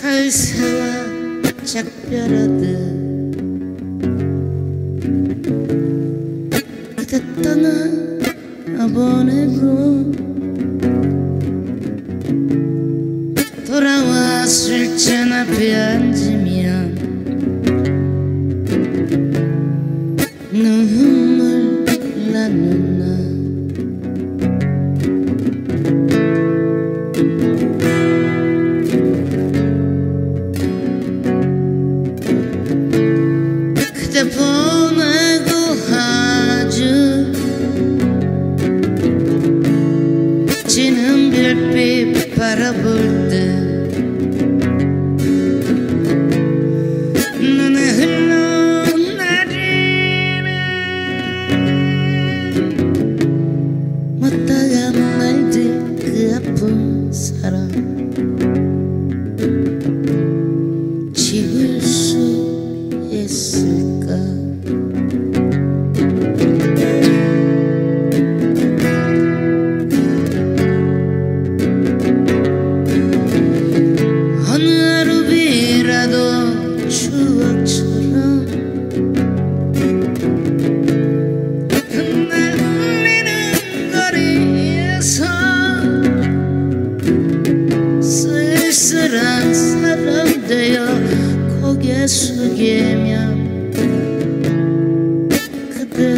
칼새와 작별하듯 그대 떠나 보내고 돌아와 술잔 앞에 앉으면 눈물 나는 나. 보내고 아주 지는 별빛 바라볼 때 눈에 흘러내리는 못다가 말들 그 아픈 사랑 숙이면 그대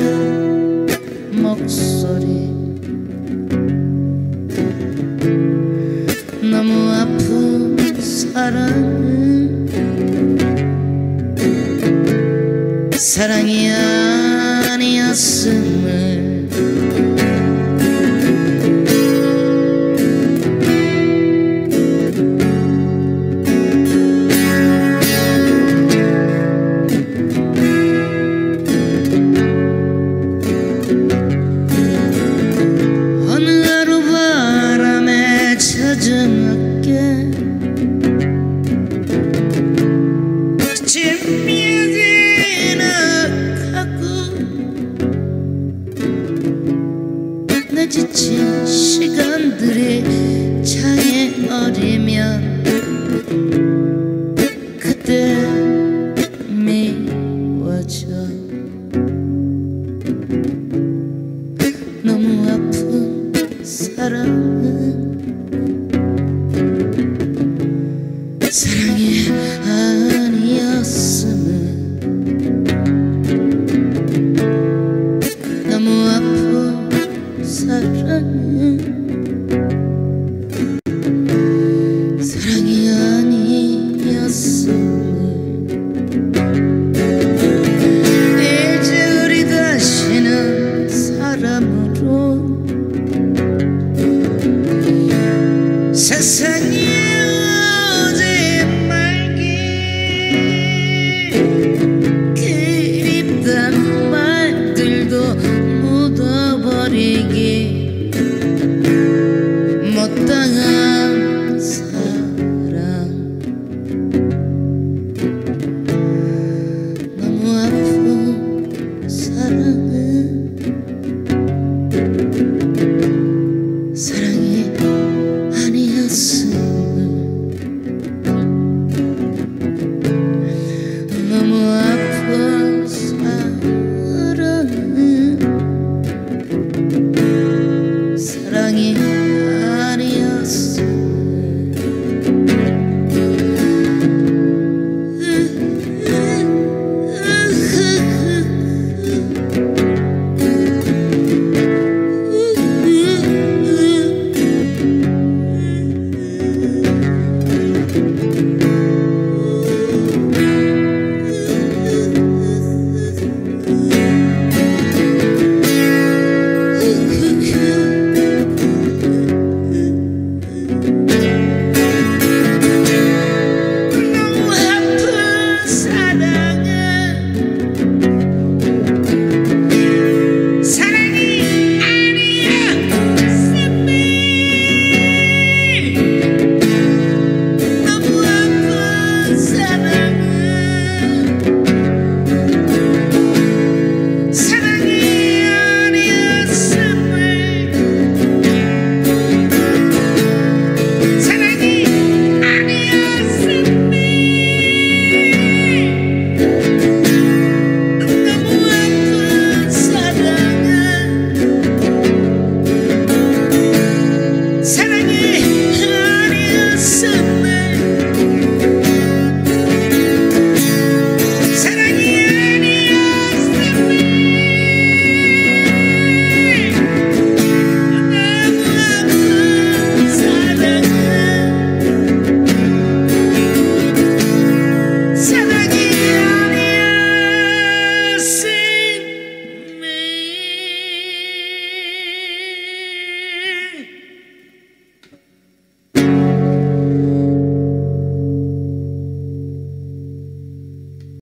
목소리 너무 아픈 사랑은 사랑이 아니었음을 陪着你